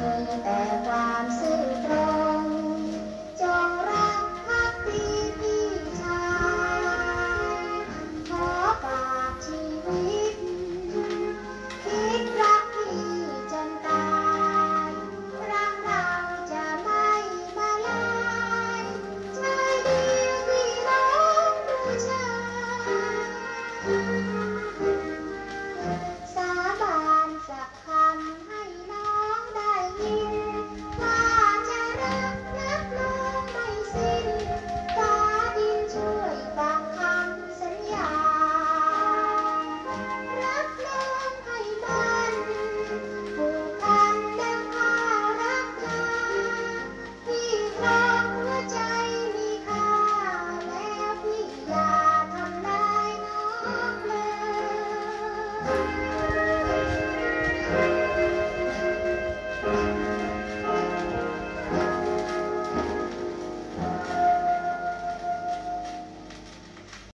มีแต่ความซื่อตรง